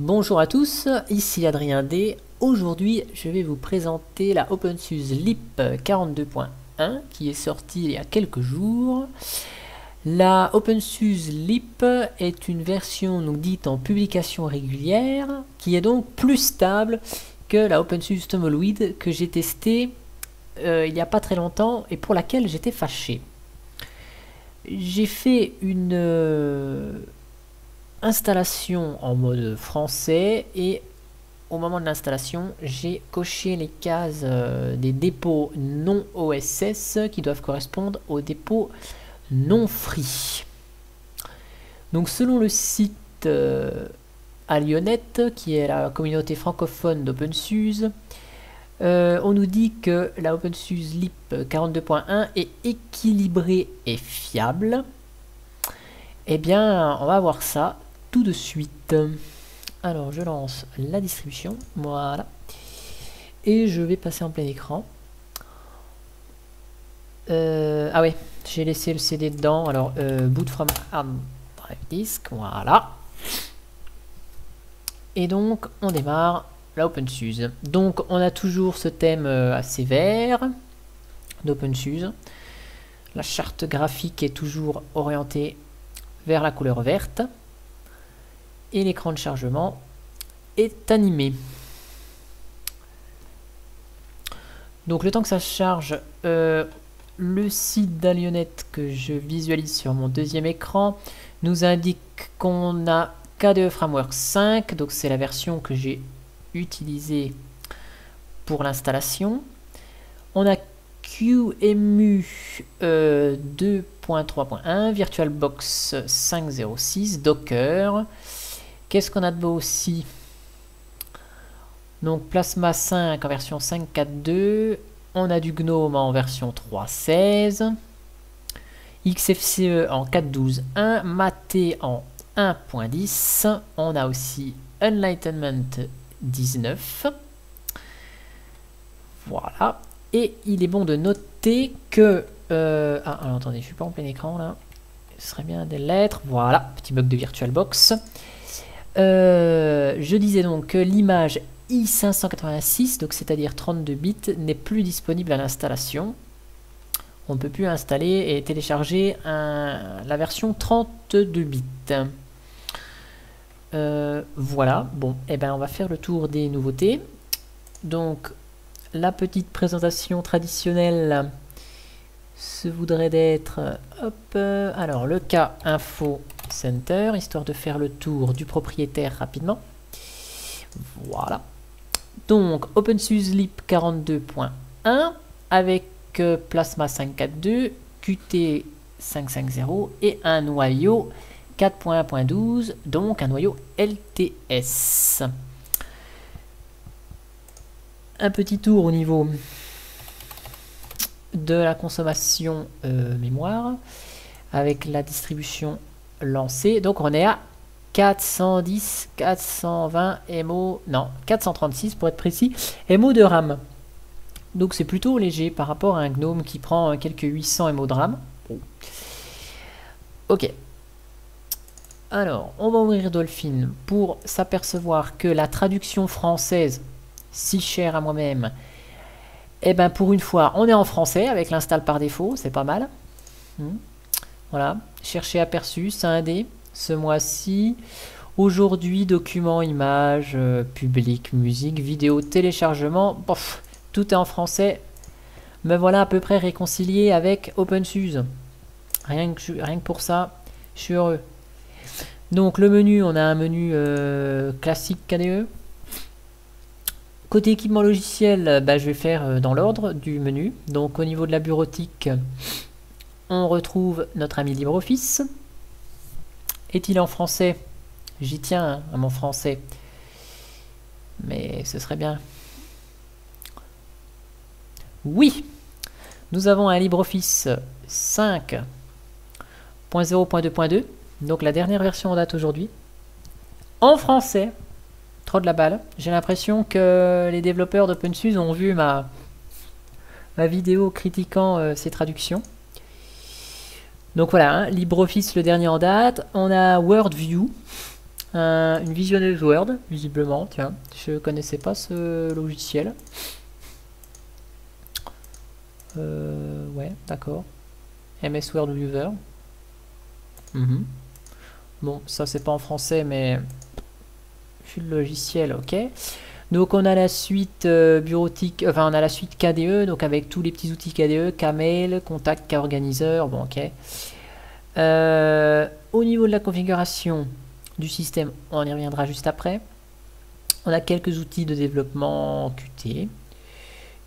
Bonjour à tous, ici Adrien D. Aujourd'hui, je vais vous présenter la OpenSUSE LIP 42.1 qui est sortie il y a quelques jours. La OpenSUSE LIP est une version dite en publication régulière qui est donc plus stable que la OpenSUSE Tumbleweed que j'ai testée euh, il n'y a pas très longtemps et pour laquelle j'étais fâché. J'ai fait une euh, installation en mode français et au moment de l'installation, j'ai coché les cases euh, des dépôts non OSS qui doivent correspondre aux dépôts non free. Donc selon le site euh, Alionet, qui est la communauté francophone d'OpenSUSE, euh, on nous dit que la OpenSUSE LIP 42.1 est équilibrée et fiable. Eh bien, on va voir ça tout de suite. Alors, je lance la distribution. Voilà. Et je vais passer en plein écran. Euh, ah ouais, j'ai laissé le CD dedans. Alors, euh, boot from hard drive disk. Voilà. Et donc, on démarre la OpenSUSE. Donc on a toujours ce thème euh, assez vert d'OpenSUSE. La charte graphique est toujours orientée vers la couleur verte. Et l'écran de chargement est animé. Donc le temps que ça charge, euh, le site d'Alionet que je visualise sur mon deuxième écran nous indique qu'on a KDE Framework 5, donc c'est la version que j'ai utilisé pour l'installation. On a QEMU 2.3.1, VirtualBox 5.06, Docker. Qu'est-ce qu'on a de beau aussi? Donc Plasma 5 en version 5.4.2. On a du GNOME en version 3.16. XFCE en 4.12.1. Mate en 1.10. On a aussi Enlightenment 19. Voilà. Et il est bon de noter que... Euh, ah, attendez, je suis pas en plein écran là. Ce serait bien des lettres. Voilà, petit bug de VirtualBox. Euh, je disais donc que l'image i586, donc c'est-à-dire 32 bits, n'est plus disponible à l'installation. On ne peut plus installer et télécharger la version 32 bits. Euh, voilà, bon, et eh ben on va faire le tour des nouveautés. Donc, la petite présentation traditionnelle se voudrait d'être, hop, euh, alors le cas info center, histoire de faire le tour du propriétaire rapidement. Voilà. Donc, OpenSUSE LIP 42.1 avec euh, Plasma 542, Qt 550 et un noyau 4.1.12, donc un noyau LTS. Un petit tour au niveau de la consommation euh, mémoire avec la distribution lancée. Donc on est à 410, 420 MO, non, 436 pour être précis, MO de RAM. Donc c'est plutôt léger par rapport à un GNOME qui prend quelques 800 MO de RAM. Ok, alors, on va ouvrir Dolphin pour s'apercevoir que la traduction française, si chère à moi-même, eh ben pour une fois, on est en français avec l'install par défaut, c'est pas mal. Hmm. Voilà, chercher aperçu, c'est un ce mois-ci. Aujourd'hui, documents, images, euh, public, musique, vidéo, téléchargement, tout est en français. Me voilà à peu près réconcilié avec OpenSUSE. Rien que, rien que pour ça, je suis heureux. Donc le menu, on a un menu euh, classique KDE. Côté équipement logiciel, bah, je vais faire euh, dans l'ordre du menu. Donc au niveau de la bureautique, on retrouve notre ami LibreOffice. Est-il en français? J'y tiens hein, à mon français. Mais ce serait bien. Oui Nous avons un LibreOffice 5.0.2.2 donc la dernière version en date aujourd'hui. En français. Trop de la balle. J'ai l'impression que les développeurs d'OpenSUSE ont vu ma, vidéo critiquant euh, ces traductions. Donc voilà, hein, LibreOffice le dernier en date. On a WordView une visionneuse Word, visiblement, tiens. Je connaissais pas ce logiciel. Euh, ouais, d'accord. MS Word Viewer. Mhm. Bon, ça c'est pas en français, mais je le logiciel, ok. Donc on a la suite euh, bureautique, enfin on a la suite KDE, donc avec tous les petits outils KDE, Kmail, Contact, K-Organizer, bon ok. Euh, au niveau de la configuration du système, on y reviendra juste après. On a quelques outils de développement Qt.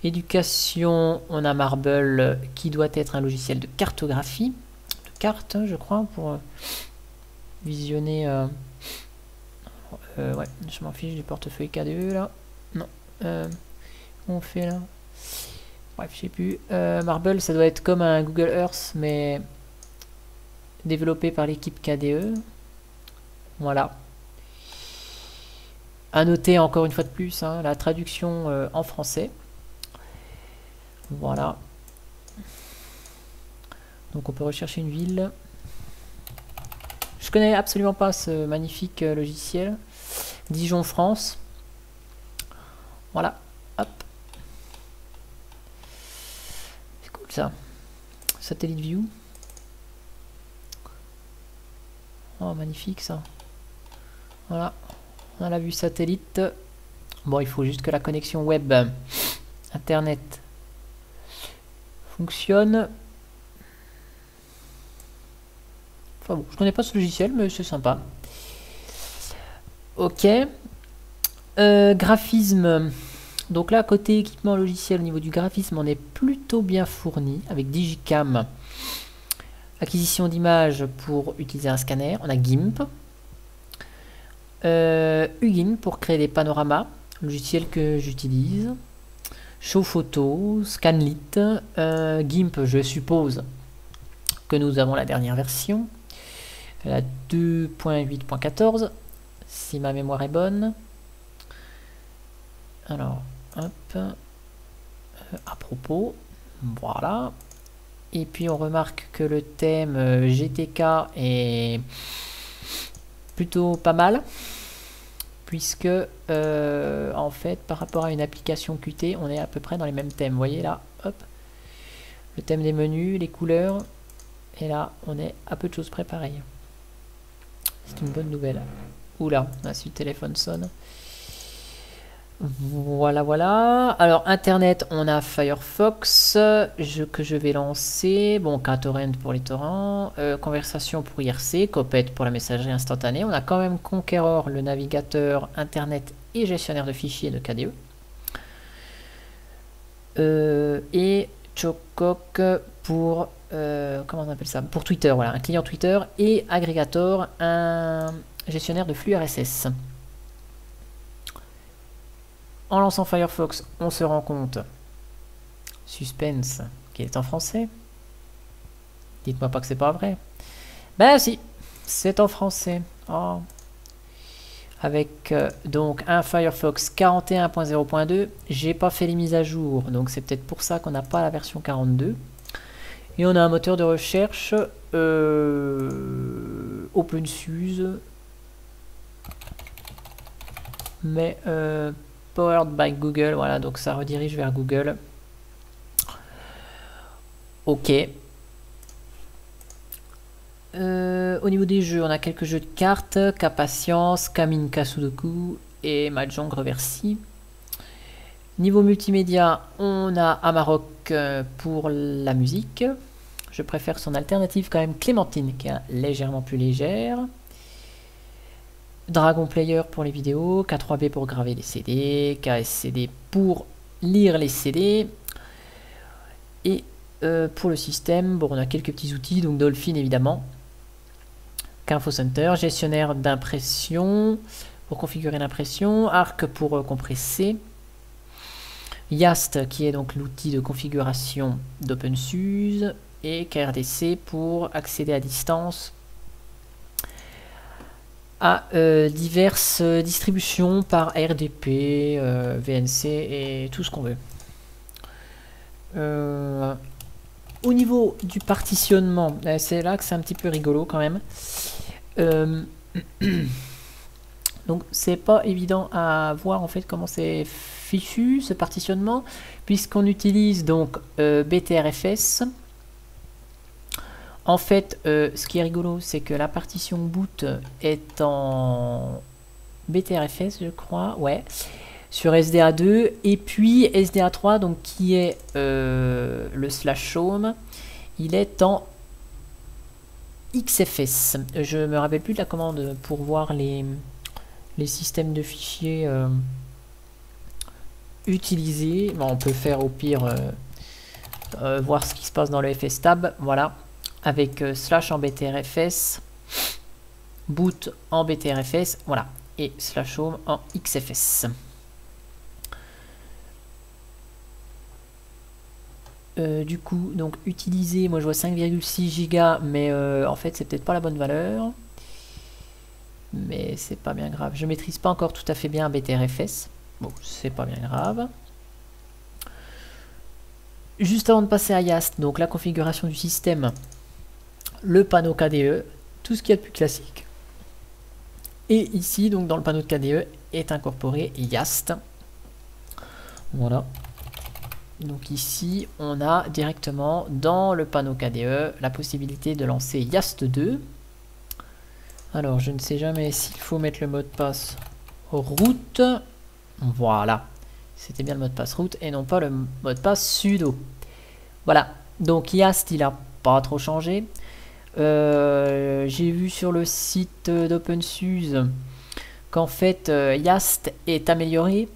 Éducation, on a Marble qui doit être un logiciel de cartographie, de carte je crois, pour euh, visionner... ouais, je m'en fiche du portefeuille KDE là. Non. Euh, on fait là? Bref, je sais plus. Euh, Marble, ça doit être comme un Google Earth, mais développé par l'équipe KDE. Voilà. À noter encore une fois de plus hein, la traduction euh, en français. Voilà. Donc on peut rechercher une ville. Je connais absolument pas ce magnifique logiciel. Dijon, France. Voilà. Hop. C'est cool ça. Satellite view. Oh, magnifique ça. Voilà. On a la vue satellite. Bon, il faut juste que la connexion web, internet, fonctionne. Enfin bon, je connais pas ce logiciel, mais c'est sympa. Ok. Euh, graphisme. Donc là, côté équipement logiciel, au niveau du graphisme, on est plutôt bien fourni avec Digicam. Acquisition d'images pour utiliser un scanner. On a GIMP. Euh, UGIMP pour créer des panoramas, logiciel que j'utilise. Show Photo, Scanlit, euh, GIMP, je suppose que nous avons la dernière version, la 2.8.14 si ma mémoire est bonne. Alors, hop, euh, à propos, voilà. Et puis on remarque que le thème euh, GTK est plutôt pas mal, puisque euh, en fait par rapport à une application Qt, on est à peu près dans les mêmes thèmes. Vous voyez là, hop, le thème des menus, les couleurs, et là on est à peu de choses près pareil. C'est une bonne nouvelle. Oula, la suite téléphone sonne. Voilà, voilà. Alors, Internet, on a Firefox que je vais lancer. Bon, KTorrent pour les torrents. Euh, conversation pour IRC. Copet pour la messagerie instantanée. On a quand même Conqueror, le navigateur Internet et gestionnaire de fichiers de KDE. Euh, et Chococ pour... Euh, comment on appelle ça? Pour Twitter, voilà. Un client Twitter et Aggregator, un gestionnaire de flux RSS. En lançant Firefox, on se rend compte, suspense, qu'il est en français. Dites-moi pas que c'est pas vrai. Ben si, c'est en français. Oh. Avec euh, donc un Firefox 41.0.2. J'ai pas fait les mises à jour, donc c'est peut-être pour ça qu'on n'a pas la version 42. Et on a un moteur de recherche euh, OpenSUSE mais euh, powered by Google, voilà, donc ça redirige vers Google. Ok. Euh, au niveau des jeux, on a quelques jeux de cartes, K-Patience, Kamin Kasudoku et Mahjong Reversi. Niveau multimédia, on a Amarok euh, pour la musique. Je préfère son alternative quand même Clémentine, qui est légèrement plus légère. Dragon Player pour les vidéos, K3B pour graver les CD, KSCD pour lire les CD. Et euh, pour le système, on a quelques petits outils, donc Dolphin évidemment, Qu'Info Center, gestionnaire d'impression pour configurer l'impression, Arc pour euh, compresser, Yast qui est donc l'outil de configuration d'OpenSUSE et KRDC pour accéder à distance à euh, diverses distributions par RDP, euh, VNC et tout ce qu'on veut. Euh, au niveau du partitionnement, c'est là que c'est un petit peu rigolo quand même. Donc c'est pas évident à voir en fait comment c'est fichu ce partitionnement puisqu'on utilise donc BTRFS. En fait, euh, ce qui est rigolo, c'est que la partition boot est en BTRFS, je crois, ouais, sur SDA2, et puis SDA3, donc qui est euh, le slash home, il est en XFS. Je me rappelle plus de la commande pour voir les, les systèmes de fichiers euh, utilisés. on peut faire au pire voir ce qui se passe dans le FS tab. Voilà, avec slash en BTRFS, boot en BTRFS. Voilà, et slash home en XFS. Euh, du coup, donc utiliser, moi je vois 5,6 Go, mais euh, en fait c'est peut-être pas la bonne valeur. Mais c'est pas bien grave. Je maîtrise pas encore tout à fait bien BTRFS. Bon, c'est pas bien grave. Juste avant de passer à YAST, donc la configuration du système, le panneau KDE, tout ce qui est de plus classique. Et ici, donc dans le panneau de KDE, est incorporé YAST. Voilà. Donc ici, on a directement dans le panneau KDE la possibilité de lancer YAST 2. Alors, je ne sais jamais s'il faut mettre le mot de passe route. Voilà. C'était bien le mot de passe route et non pas le mot de passe sudo. Voilà. Donc YAST, il n'a pas trop changé. Euh, j'ai vu sur le site d'OpenSUSE qu'en fait euh, Yast est amélioré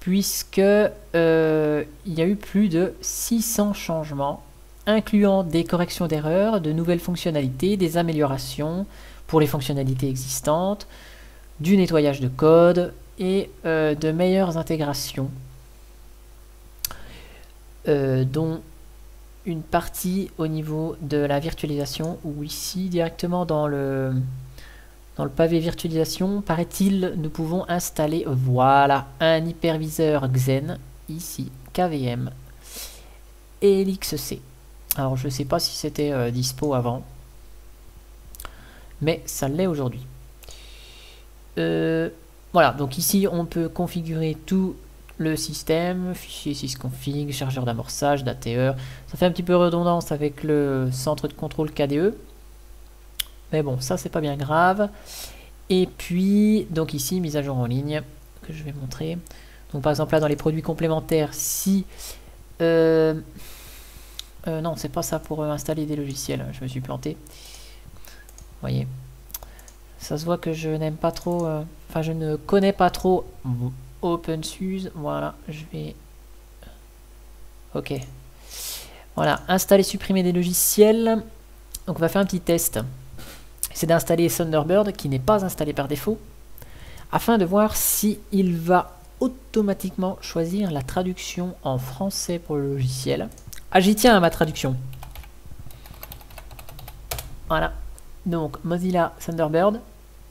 puisque euh, il y a eu plus de 600 changements incluant des corrections d'erreurs, de nouvelles fonctionnalités, des améliorations pour les fonctionnalités existantes, du nettoyage de code et de meilleures intégrations dont une partie au niveau de la virtualisation ou ici directement dans le dans le pavé virtualisation paraît-il nous pouvons installer voilà un hyperviseur Xen ici KVM et LXC alors je sais pas si c'était euh, dispo avant mais ça l'est aujourd'hui. Euh, voilà donc ici on peut configurer tout le système, fichier sysconfig, chargeur d'amorçage, d'ATE. Ça fait un petit peu redondance avec le centre de contrôle KDE. Mais bon, ça c'est pas bien grave. Et puis, donc ici, mise à jour en ligne, que je vais montrer. Donc par exemple là, dans les produits complémentaires, si... Euh, euh, non, c'est pas ça pour installer des logiciels, je me suis planté. Vous voyez Ça se voit que je n'aime pas trop... Euh, enfin, je ne connais pas trop OpenSUSE. Voilà, je vais... Ok. Voilà, installer, supprimer des logiciels. Donc on va faire un petit test. C'est d'installer Thunderbird qui n'est pas installé par défaut. Afin de voir si va automatiquement choisir la traduction en français pour le logiciel. Ah j'y tiens à ma traduction. Voilà. Donc Mozilla Thunderbird.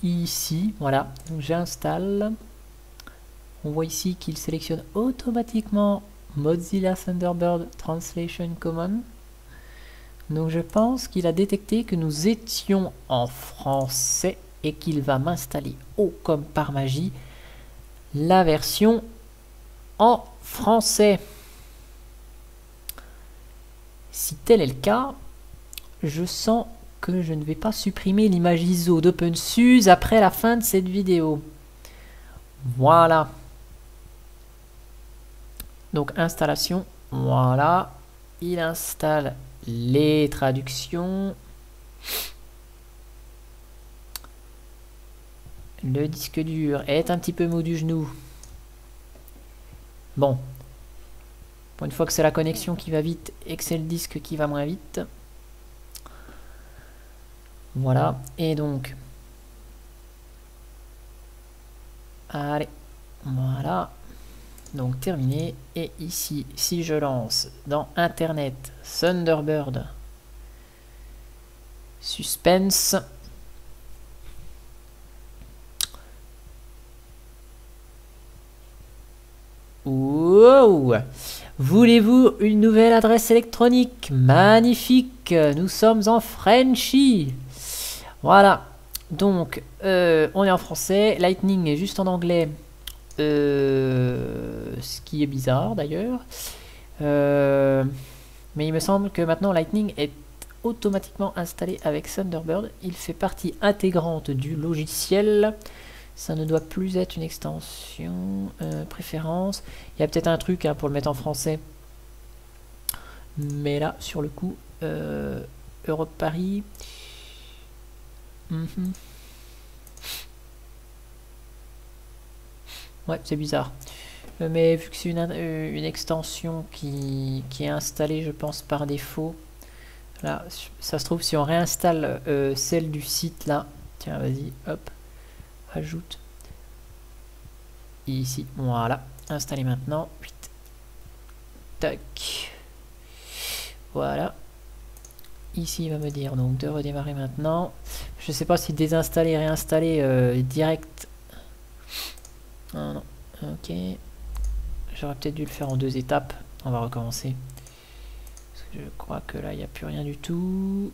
Ici, voilà. Donc j'installe on voit ici qu'il sélectionne automatiquement Mozilla Thunderbird Translation Common. Donc je pense qu'il a détecté que nous étions en français et qu'il va m'installer, oh comme par magie, la version en français. Si tel est le cas, je sens que je ne vais pas supprimer l'image ISO d'OpenSUSE après la fin de cette vidéo. Voilà. Donc installation, voilà. Il installe les traductions. Le disque dur est un petit peu mou du genou. Bon. Pour une fois que c'est la connexion qui va vite et que c'est le disque qui va moins vite. Voilà. Et donc... Allez. Voilà donc terminé. Et ici, si je lance dans Internet Thunderbird. Suspense, Wow. Voulez-vous une nouvelle adresse électronique? Magnifique. Nous sommes en Frenchy. Voilà. Donc, on est en français. Lightning est juste en anglais. Ce qui est bizarre d'ailleurs. mais il me semble que maintenant Lightning est automatiquement installé avec Thunderbird. Il fait partie intégrante du logiciel. Ça ne doit plus être une extension. Euh, préférence. Il y a peut-être un truc hein, pour le mettre en français. Mais là, sur le coup, euh, Europe Paris. Mhm. Ouais, c'est bizarre. Euh, mais vu que c'est une, une, extension qui, qui, est installée, je pense, par défaut, Là, ça se trouve, si on réinstalle euh, celle du site là, tiens, vas-y, hop, ajoute. Ici, voilà, installer maintenant. Tac. Voilà. Ici, il va me dire donc de redémarrer maintenant. Je sais pas si désinstaller et réinstaller euh, direct. Ah non, ok. J'aurais peut-être dû le faire en deux étapes. On va recommencer. Je crois que là, il n'y a plus rien du tout.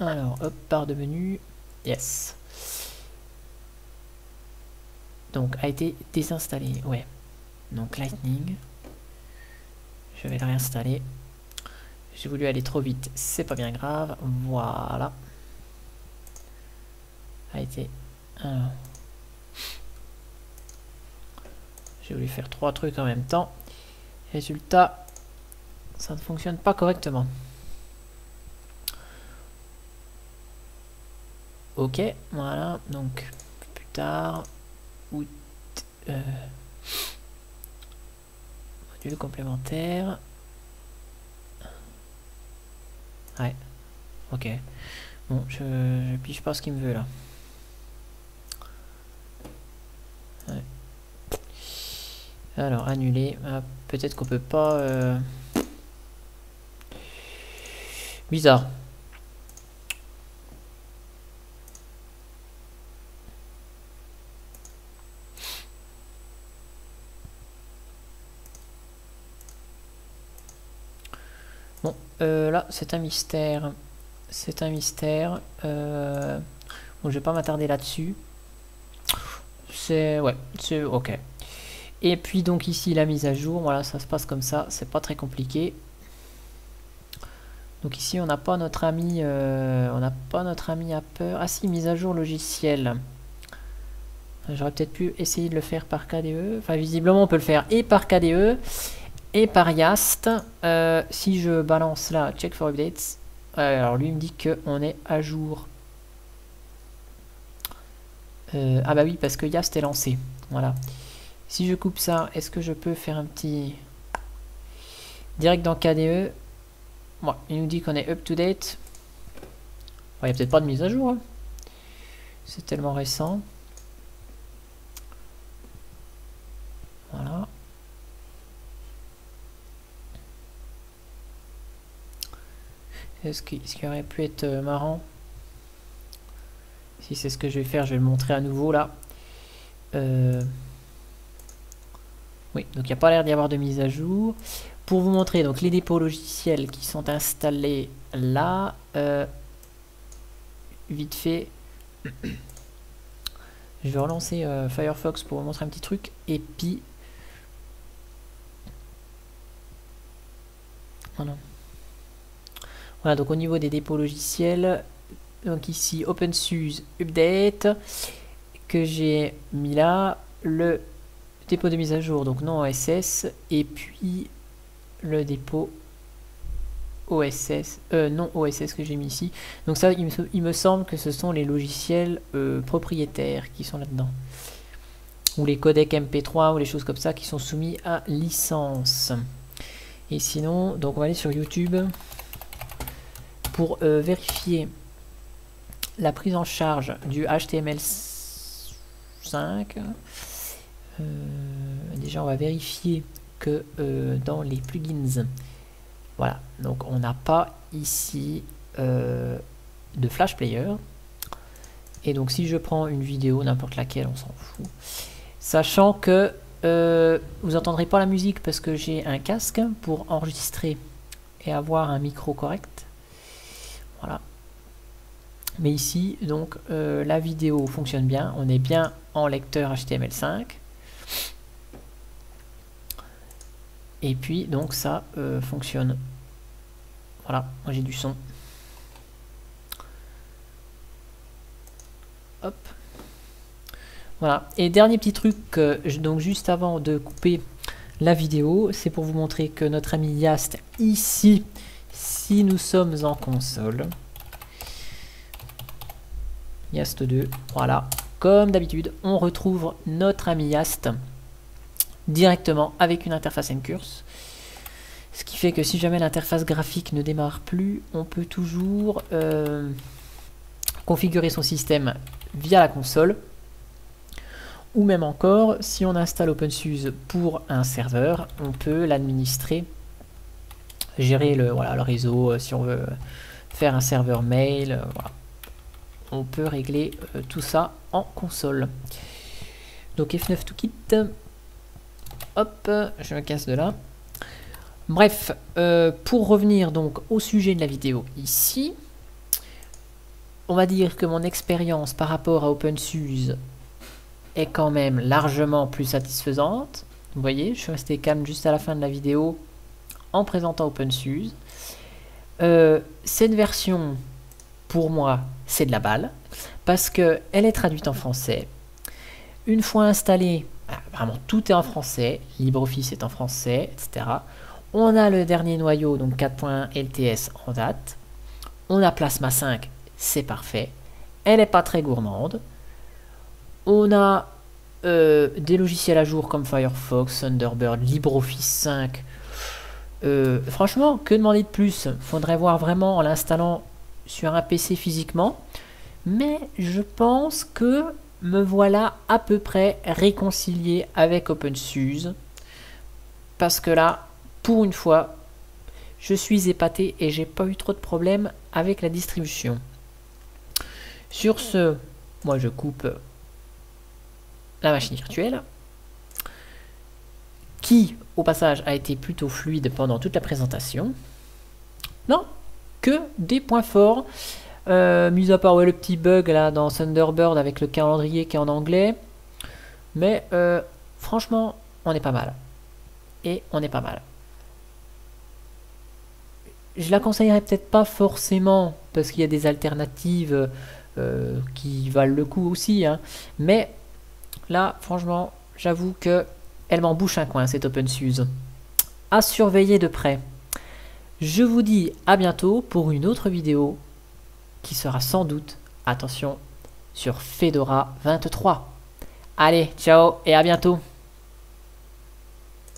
Alors, hop, barre de menu. Yes. Donc, a été désinstallé. Ouais. Donc, Lightning. Je vais le réinstaller. J'ai voulu aller trop vite. C'est pas bien grave. Voilà. A été... J'ai voulu faire trois trucs en même temps. Résultat, ça ne fonctionne pas correctement. Ok, voilà, donc plus tard, août, euh, module complémentaire. Ouais, ok. Bon, je, je pige pas ce qu'il me veut là. Alors, annuler. Ah, peut-être qu'on peut pas... Euh, Bizarre. Bon, euh, là, c'est un mystère. C'est un mystère. Euh, bon, je vais pas m'attarder là-dessus. C'est... Ouais, c'est... Ok. Et puis, donc, ici, la mise à jour. Voilà, ça se passe comme ça. C'est pas très compliqué. Donc ici, on n'a pas notre ami, euh, on n'a pas notre ami Apple. Ah si, mise à jour logiciel. J'aurais peut-être pu essayer de le faire par KDE. Enfin, visiblement, on peut le faire et par KDE et par Yast. Euh, si je balance là, check for updates. alors lui, il me dit qu'on est à jour. Euh, ah bah oui, parce que Yast est lancé. Voilà. Si je coupe ça, est-ce que je peux faire un petit... Direct dans KDE, Bon, il nous dit qu'on est up to date. Il n'y a peut-être pas de mise à jour. Hein. C'est tellement récent. Voilà. Est-ce qu'il aurait pu être euh, marrant? Si c'est ce que je vais faire, je vais le montrer à nouveau là. Euh, oui, donc il n'y a pas l'air d'y avoir de mise à jour pour vous montrer donc les dépôts logiciels qui sont installés là, euh, vite fait, je vais relancer euh, Firefox pour vous montrer un petit truc, et puis, voilà. Voilà, donc au niveau des dépôts logiciels, donc ici OpenSUSE Update, que j'ai mis là, le dépôt de mise à jour, donc non OSS, et puis le dépôt OSS, euh, non OSS que j'ai mis ici. Donc ça, il me, semble que ce sont les logiciels euh, propriétaires qui sont là-dedans. Ou les codecs MP3 ou les choses comme ça qui sont soumis à licence. Et sinon, donc on va aller sur YouTube pour euh, vérifier la prise en charge du HTML5. Déjà, on va vérifier que euh, dans les plugins. Voilà, donc on n'a pas ici euh, de flash player. Et donc si je prends une vidéo, n'importe laquelle, on s'en fout. Sachant que euh, vous entendrez pas la musique parce que j'ai un casque pour enregistrer et avoir un micro correct. Voilà. Mais ici, donc, euh, la vidéo fonctionne bien. On est bien en lecteur HTML5. Et puis, donc, ça euh, fonctionne. Voilà, moi j'ai du son. Hop. Voilà. Et dernier petit truc, euh, donc juste avant de couper la vidéo, c'est pour vous montrer que notre ami Yast, ici, si nous sommes en console, Yast 2, voilà, comme d'habitude, on retrouve notre ami Yast directement avec une interface Ncurse. Ce qui fait que si jamais l'interface graphique ne démarre plus, on peut toujours euh, configurer son système via la console. Ou même encore, si on installe OpenSUSE pour un serveur, on peut l'administrer, gérer le, voilà, le réseau, euh, si on veut faire un serveur mail, euh, on peut régler tout ça en console. Donc F9 tout kit. Hop, je me casse de là. Bref, euh, pour revenir donc au sujet de la vidéo ici, on va dire que mon expérience par rapport à OpenSUSE est quand même largement plus satisfaisante. Vous voyez, je suis resté calme juste à la fin de la vidéo en présentant OpenSUSE. Euh, cette version, pour moi, c'est de la balle, parce qu'elle est traduite en français. Une fois installée, vraiment tout est en français, LibreOffice est en français, etc. On a le dernier noyau, donc 4.1 LTS en date. On a Plasma 5, c'est parfait. Elle n'est pas très gourmande. On a euh, des logiciels à jour comme Firefox, Thunderbird, LibreOffice 5. Euh, franchement, que demander de plus? Faudrait voir vraiment en l'installant sur un PC physiquement. Mais je pense que me voilà à peu près réconcilié avec OpenSUSE. Parce que là, pour une fois, je suis épaté et j'ai pas eu trop de problèmes avec la distribution. Sur ce, moi je coupe la machine virtuelle qui au passage a été plutôt fluide pendant toute la présentation. Non, que des points forts. Euh, mis à part le petit bug là dans Thunderbird avec le calendrier qui est en anglais. Mais euh, franchement, on est pas mal. Et on est pas mal je la conseillerais peut-être pas forcément parce qu'il y a des alternatives euh, qui valent le coup aussi. Hein. Mais là, franchement, j'avoue que elle m'en bouche un coin cette OpenSUSE. À surveiller de près. Je vous dis à bientôt pour une autre vidéo qui sera sans doute, attention, sur Fedora 23. Allez, ciao et à bientôt